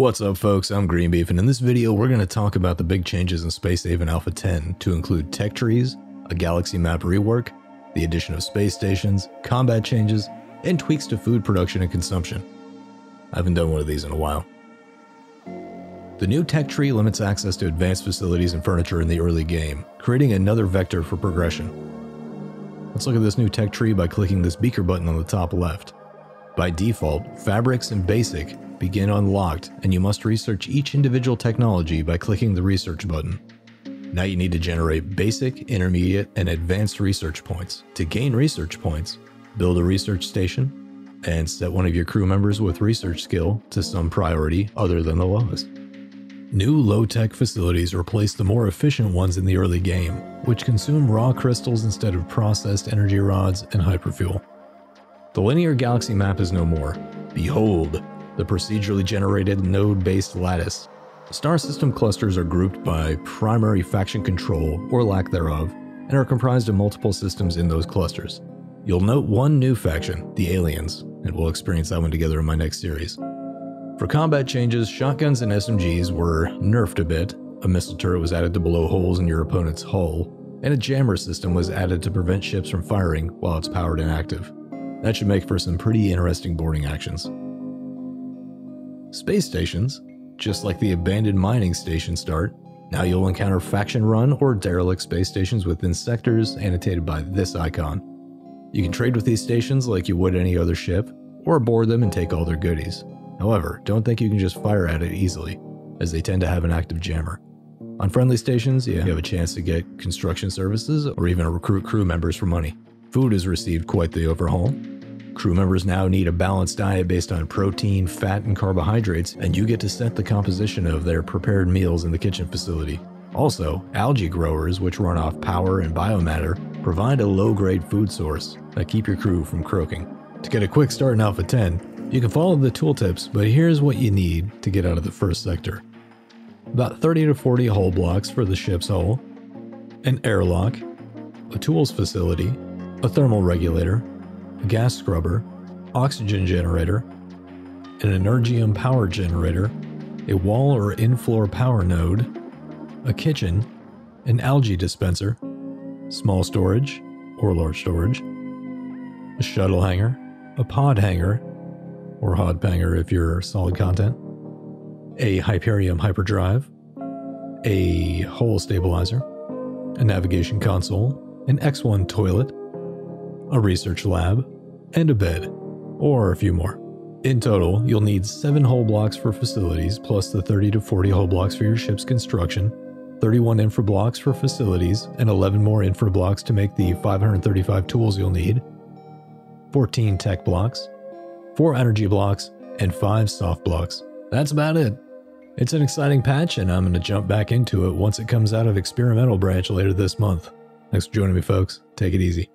What's up folks, I'm Greenbeef and in this video we're going to talk about the big changes in Space Haven Alpha 10 to include tech trees, a galaxy map rework, the addition of space stations, combat changes, and tweaks to food production and consumption. I haven't done one of these in a while. The new tech tree limits access to advanced facilities and furniture in the early game, creating another vector for progression. Let's look at this new tech tree by clicking this beaker button on the top left. By default, Fabrics and Basic begin unlocked, and you must research each individual technology by clicking the research button. Now you need to generate basic, intermediate, and advanced research points. To gain research points, build a research station, and set one of your crew members with research skill to some priority other than the lowest. New low-tech facilities replace the more efficient ones in the early game, which consume raw crystals instead of processed energy rods and hyperfuel. The linear galaxy map is no more. Behold, the procedurally generated node-based lattice. Star system clusters are grouped by primary faction control, or lack thereof, and are comprised of multiple systems in those clusters. You'll note one new faction, the Aliens, and we'll experience that one together in my next series. For combat changes, shotguns and SMGs were nerfed a bit, a missile turret was added to blow holes in your opponent's hull, and a jammer system was added to prevent ships from firing while it's powered and active. That should make for some pretty interesting boarding actions. Space stations, just like the abandoned mining station start, now you'll encounter faction run or derelict space stations within sectors annotated by this icon. You can trade with these stations like you would any other ship, or board them and take all their goodies. However, don't think you can just fire at it easily, as they tend to have an active jammer. On friendly stations, you have a chance to get construction services or even recruit crew members for money. Food has received quite the overhaul. Crew members now need a balanced diet based on protein, fat, and carbohydrates, and you get to set the composition of their prepared meals in the kitchen facility. Also, algae growers, which run off power and biomatter, provide a low-grade food source that keep your crew from croaking. To get a quick start in Alpha 10, you can follow the tooltips, but here's what you need to get out of the first sector. About 30 to 40 hull blocks for the ship's hull, an airlock, a tools facility, a thermal regulator, a gas scrubber, oxygen generator, an Energium power generator, a wall or in-floor power node, a kitchen, an algae dispenser, small storage or large storage, a shuttle hangar, a pod hangar, or hod hanger if you're solid content, a Hyperium hyperdrive, a hull stabilizer, a navigation console, an X1 toilet, a research lab, and a bed, or a few more. In total, you'll need 7 hull blocks for facilities, plus the 30 to 40 hull blocks for your ship's construction, 31 infra blocks for facilities, and 11 more infra blocks to make the 535 tools you'll need, 14 tech blocks, 4 energy blocks, and 5 soft blocks. That's about it. It's an exciting patch, and I'm going to jump back into it once it comes out of experimental branch later this month. Thanks for joining me, folks. Take it easy.